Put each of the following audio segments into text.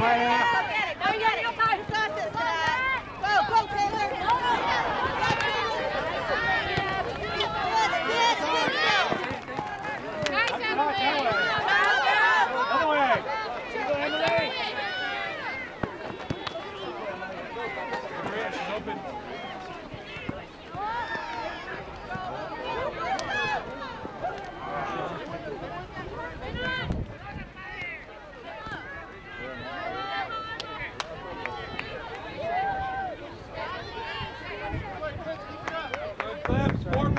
Mày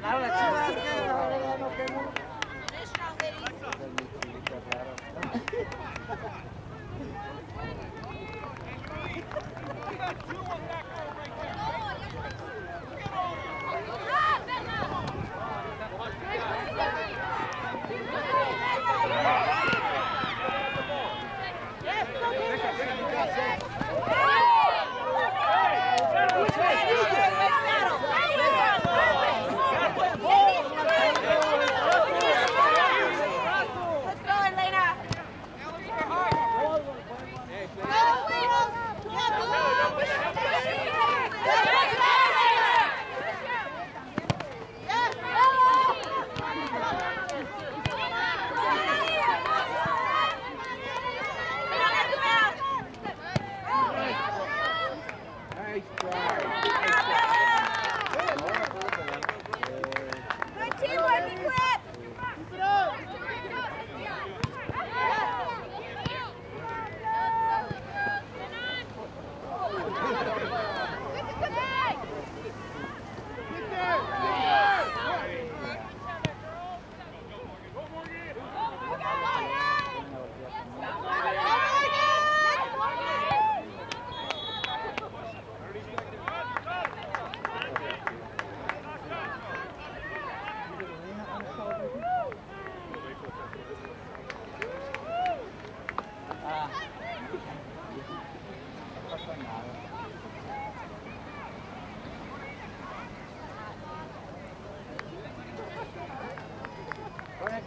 Claro.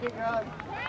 Good job.